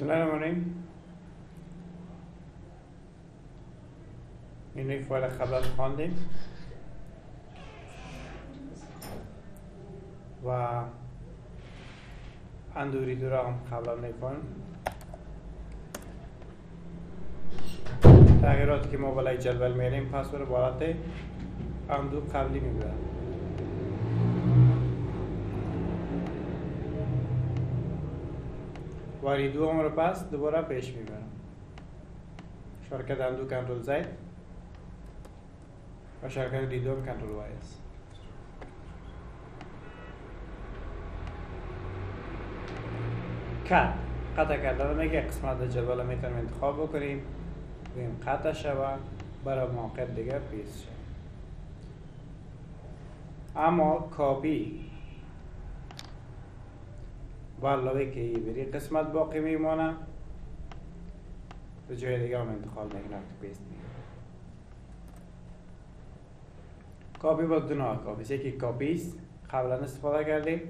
الرحیم این یک فایل قبلا خواندیم و اندوری دو هم قبلا نکنیم تغییراتی که ما بالای جدول میاریم پاسورد بالات اندو قبلی می‌برم و redo رو پس دوباره پیش می‌برم. shortcut undo control Z و shortcut redo control Y است. cut قطع کردن میگه قسمت جدول می‌تونیم انتخاب بکنیم. بگیم قطع شوه برای موقع دیگه paste شد اما کاپی و علاوه که بری قسمت باقی میمانه به جای دیگه هم انتقال می‌کنم تو paste میگه کاپی با دو نوع کاپی. یکی کاپی است. قبلا استفاده کردیم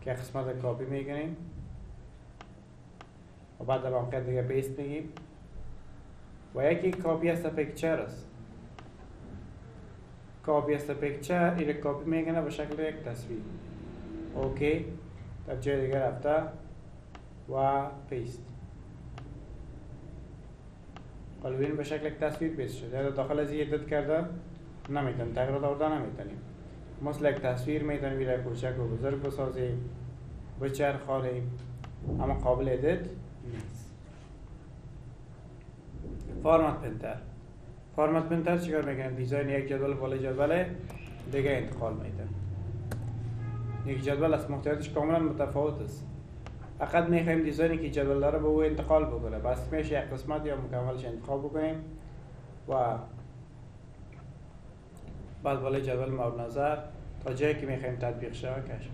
که قسمت کاپی می‌کنیم و بعد در موقع دیگه paste میگیم. و یکی copy as picture است. copy as picture این کاپی می‌کنه به شکل یک تصویر. OK؟ در جای دیگه رفته و paste. حالا ببینیم به شکل یک تصویر paste شده. یا داخل از edit کرده نمی‌تونیم تغییرات آورده نمی‌تونیم. مثل یک تصویر می‌تونیم بیره کوچک و بزرگ بسازیم بچرخانیم اما قابل edit نیست. format painter format painter چیکار می‌کنه؟ design یک جدول بالای جدول دیگه انتقال میده. یک جدول از محتویاتش کاملا متفاوت است. فقط می‌خوایم دیزاینی که جدول داره به او انتقال بکنه. بس میشه یک قسمت یا مکملش انتخاب بکنیم و بعد بالای جدول مورد نظر تا جایی که می‌خوایم تطبیق شود کشف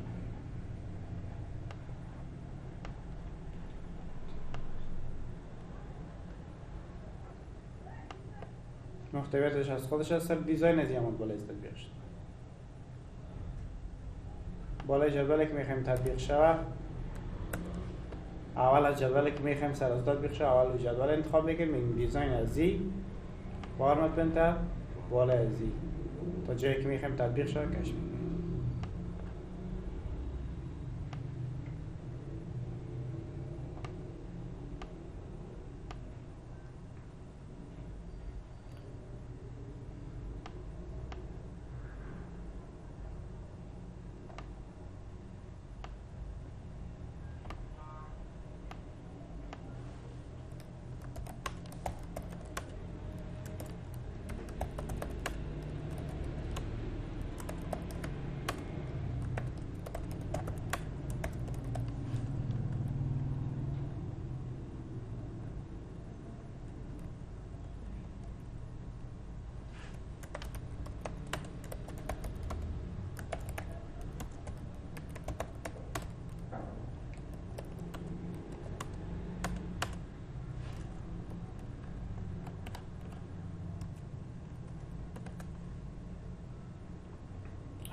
محتویاتش از خودش از دیزاین از یه بالای تطبیق شد بالای جدولی که می‌خوایم تطبیق شود. اول از جدولی که می‌خوایم سر از تطبیق شود. اول جدول انتخاب می‌کنیم. این دیزاین از زی. فارمت پنتر بالای از زی. تا جایی که می‌خوایم تطبیق شود کشف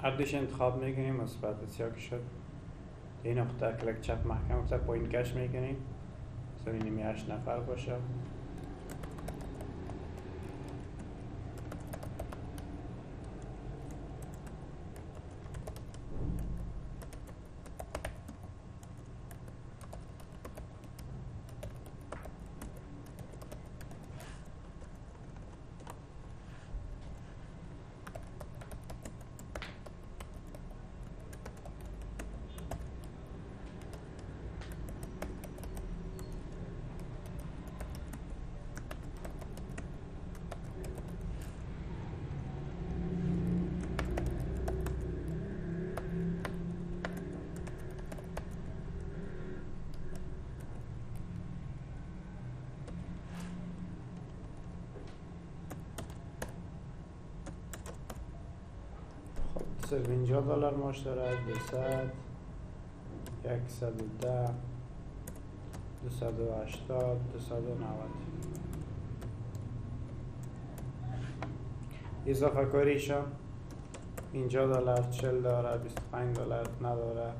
حدش انتخاب می‌کنیم مثبت بسیار که شد. این نقطه کلک چپ محکم مثلا پایین کش می‌کنیم. مثلا اینمی هشت نفر باشه. صرف اینجا دلار مشترک 200 110 280 290 اضافه کاریشا اینجا دلار 40 دلار 25 دلار نداره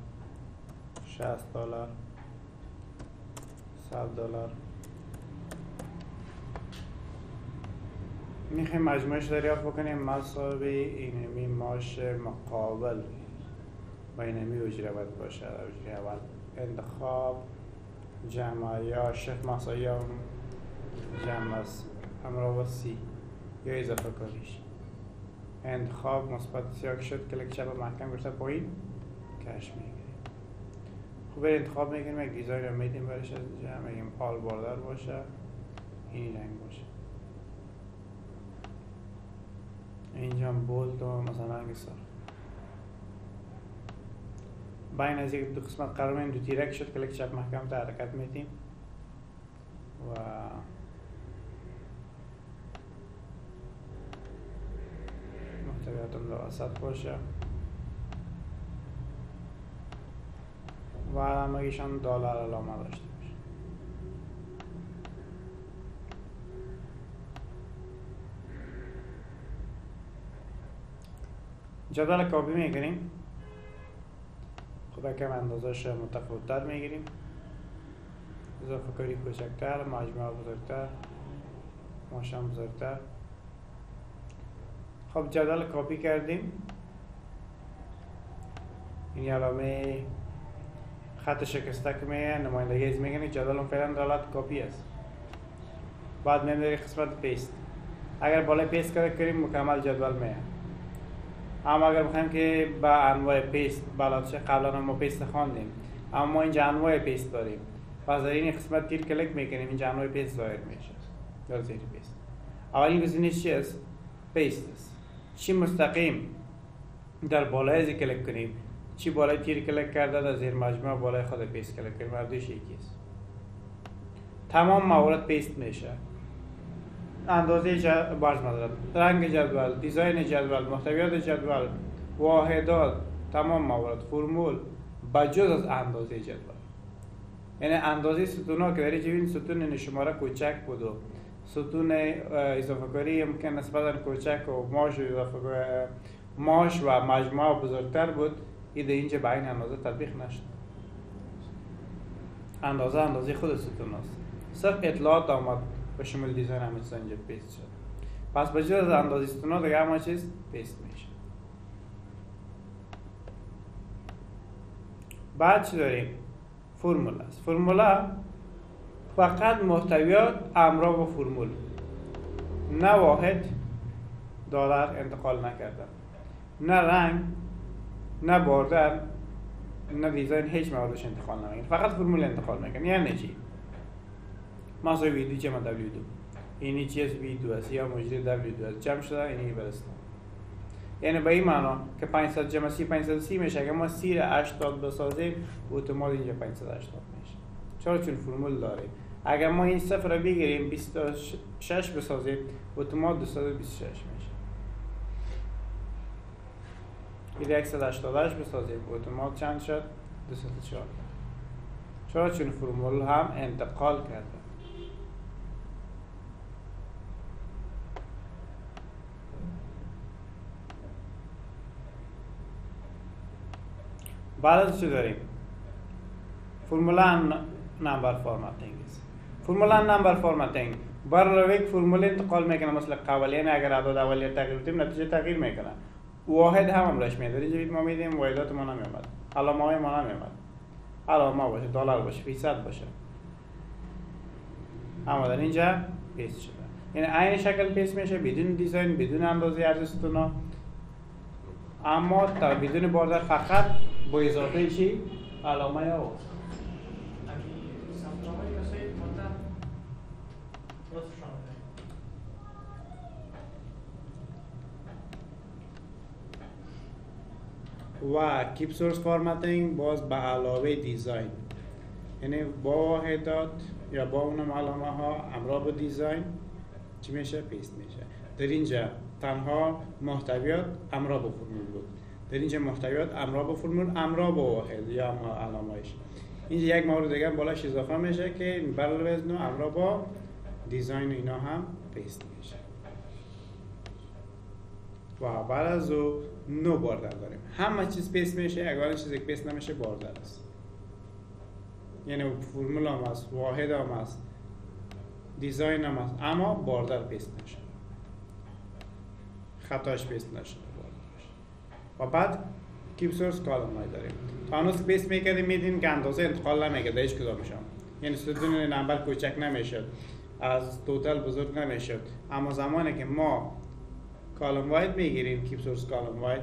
60 دلار صد دلار. می‌خوایم مجموعش دریافت بکنیم. مساوی اینمی ماش مقابل با اینمی اجره باید باشه. اجره اول انتخاب. جمع یا شف مساوی یا جمع از همراه سی یا اضافه کاریش. انتخاب مثبت سیاه شد کلیک چپ محکم گرفته پایین. کش می‌گیریم. خب انتخاب می‌کنیم. یک دیزاین رو میدیم برش از جمع. میگیم پال باردار باشه. این رنگ باشه. اینجا بولد و مثلا رنگ سر بین از یک دو قسمت قرار دو تیرک شد کلیک چپ محکم تا حرکت میدیم. و محتویاتم در وسط باشه. و همگیشان دلار علامه داشته. جدول کابی می‌گیریم. خب کم اندازش متفاوتتر می‌گیریم. اضافه کاری کوچکتر مجموعه بزرگتر ماشم بزرگتر. خب جدول کاپی کردیم. این علامه خط شکسته که میه نمایندگی از میگن جدول فعلا دالت کاپی است. بعد میریم قسمت paste. اگر بالای paste کلیک کنیم مکمل جدول میه اما اگر بخوایم که با انواع paste بلد شه قبلا ما paste خواندیم. اما ما اینجا انواع paste داریم. پس در این قسمت تیر کلیک می‌کنیم اینجا انواع paste ظاهر میشه. در زیر paste. اولین گزینش چی است؟ paste است. چی مستقیم در بالای از کلیک کنیم؟ چی بالای تیر کلیک کرده در زیر مجموعه بالای خود paste کلیک کنیم؟ هر دوش یکی است. تمام موارد paste میشه. اندازه جدول رنگ جدول design جدول محتویات جدول واحدات تمام موارد فرمول بجز از اندازه جدول. یعنی اندازه ستون ها که در این ستون شماره کوچک بود و ستون اضافه کاری ممکن نسبتا کوچک و معاش و معاش و مجموعه بزرگتر بود. این اینجا به این اندازه تطبیق نشد. اندازه اندازه خود ستون است صرف اطلاعات آمد. به شمول design چیزا اینجا paste شد پس به از اندازه ستون دیگه همه چیز paste میشه بعد چی داریم فرمول است فرمولا فقط محتویات امرا و فرمول نه واحد دلار انتقال نکردن نه رنگ نه باردر نه دیزاین هیچ موردش انتقال نمی‌کنه فقط فرمول انتقال می‌کنه یعنی چی مثلا ویدیو جمع دبلیو دو اینی چی از ویدیو است یا دبلیو دو است جمع شده اینی برستان یعنی به این معنا که 500 جمع سی 530 میشه اگه ما سی را 80 بسازیم اتومات اینجا 580 میشه چرا چون فرمول داره اگر ما این صفر رو بگیریم 26 بسازیم اتومات 226 میشه این 188 بسازیم اتومات چند شد 204 چرا چون فرمول هم انتقال کرده بعد از چی داریم formula number formatting formula number formatting بر یک فرمول انتقال می‌کنه مثل قبل یعنی اگر اعداد اولیه تغییر بدیم نتیجه تغییر می‌کنه واحد هم امرش میاد اینجا ما میدیم واحدات ما نمیاد علامه های ما نمیاد علامه باشه دلار باشه فیصد باشه اما در اینجا paste شده یعنی عین شکل paste میشه بدون design بدون اندازه عرض ستونا اما تا بدون border فقط با اضافه چی؟ علامه او و keep source formatting باز به علاوه design یعنی با واحدات یا با اونم علامه ها امرا با design چی میشه؟ paste میشه در اینجا تنها محتویات امرا با فرمول بود در اینجا محتویات امرا با فرمول امرا با واحد یا علامهش اینجا یک مورد دیگه بالاش اضافه میشه که برای وزن امرا با design اینا هم paste میشه. و بعد از او no border داریم. همه چیز paste میشه اگر چیزی paste نمیشه border است. یعنی فرمول هم هست واحد هم هست design هم هست اما border paste نشده خطاش paste نشده و بعد keep source column های داریم تا هنوز paste می‌کردیم میدین که اندازه انتقال نمی‌کرده هیچ کدامشان یعنی ستون number کوچک نمی‌شد از total بزرگ نمی‌شد اما زمانی که ما column width می‌گیریم keep source column width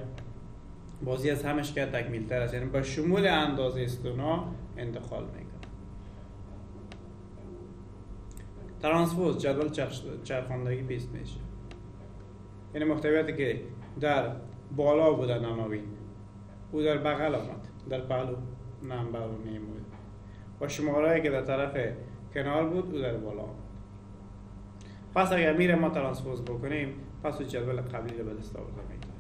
بازی از همش که تکمیل تر است یعنی با شمول اندازه استونا انتقال می‌کنه transpose جدول چرخاندگی paste میشه یعنی محتویاتی که در بالا بودن عناوین او در بغل آمد. در پهلو نمبر و نیمود و شماره که در طرف کنار بود او در بالا آمد. پس اگر میره ما transpose بکنیم پس او جدول قبلی رو به دست آورده می‌تونیم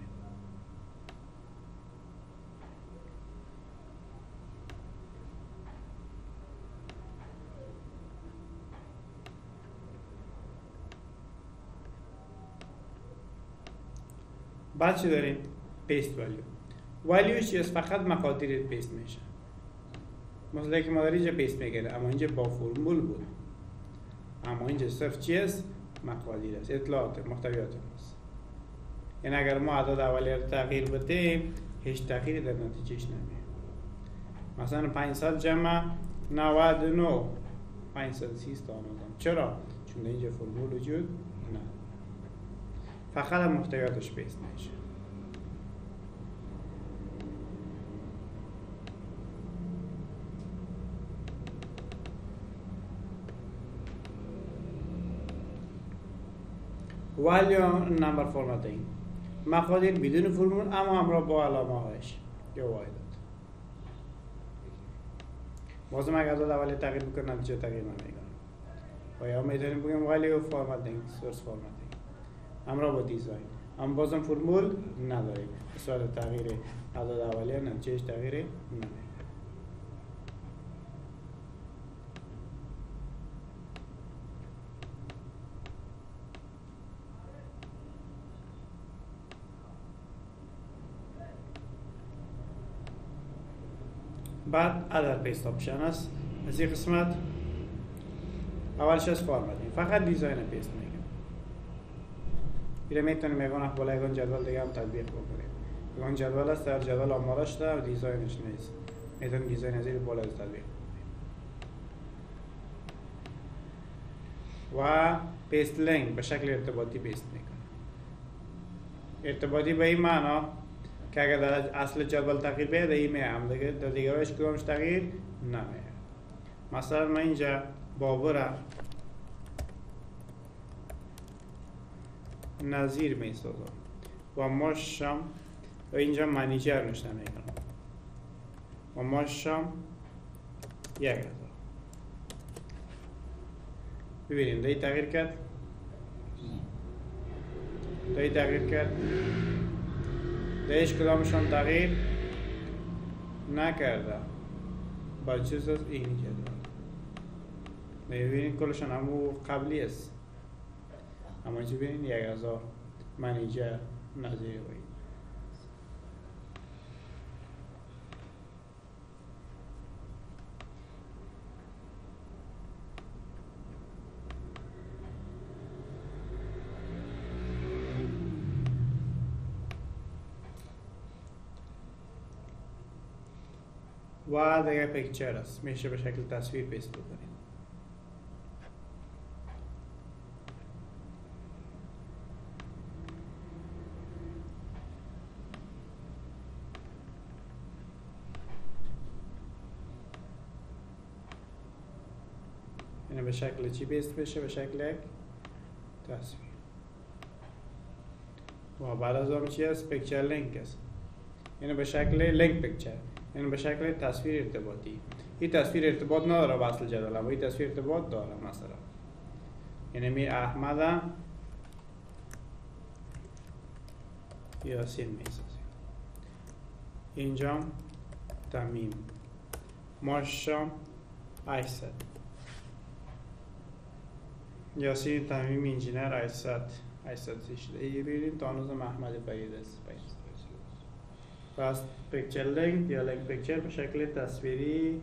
بعد چی داریم؟ paste value value چیست؟ فقط مقادیر paste میشه مثلا که ما در اینجا paste می‌گیره اما اینجا با فرمول بود اما اینجا صرف چی است؟ مقادیر است اطلاعات محتویات است یعنی اگر ما عدد اولیه رو تغییر بدیم هیچ تغییری در نتیجهش نمیاد مثلا 500 جمع 99 530 تا چرا؟ چون اینجا فرمول وجود فقط محتویاتش پیست میشه. value یا number formatting مقادیر بدون فرمول اما همراه با علامه هایش. یا واحدات. بازم اگر عدد اولی تغییر بکنه نتیجه تغییر نمی‌کنه و یا می‌تونیم بگیم یا formatting source formatting همراه با design اما بازم فرمول نداریم سوال تغییر عدد اولیه نتیجهش تغییر نمی‌کنه بعد other paste option است از این قسمت اولش از formatting فقط design paste میگه اینه می‌تونیم یگان بالا یگان جدول دیگه هم تطبیق بکنیم یگان جدول است در جدول آمارش و design ش نیست می‌تونیم design از بالا تطبیق و paste link به شکل ارتباطی paste می‌کنه ارتباطی به این معنا که اگر در اصل جدول تغییر بیاد این هم دیگه در کدامش تغییر نمیاد مثلا من اینجا بابر نظیر می سازم و ماشم و اینجا منیجر نشته می‌کنم و ماشم یک هزار. ببینیم دایی تغییر کرد؟ دایی تغییر کرد؟ هیچ کدامشان تغییر؟ نکرده. با چیز از این جدول می‌بینید کلشان همو قبلی است اما اینجا ببینید یک هزار منیجر نظیر باید و دیگه picture است میشه به شکل تصویر paste بکنید. یعنی به شکل چی paste بشه؟ به شکل یک؟ تصویر. و بعد از آن چی است؟ picture link است. یعنی به شکل لینک پیکچر. یعنی به شکل تصویر ارتباطی. این تصویر ارتباط نداره با اصل جدول اما این تصویر ارتباط داره مثلا. یعنی می احمد یاسین می‌سازیم اینجا تمیم. ماشا 800 یاسی تمیم اینجینر ایسد بیرون ایرین تانوز محمد باید است. پس پیکچر لینگ یا لینگ پیکچر به شکل تصویری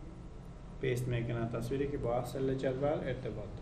پیست می‌کنن تصویری که با اصل جدول ارتباط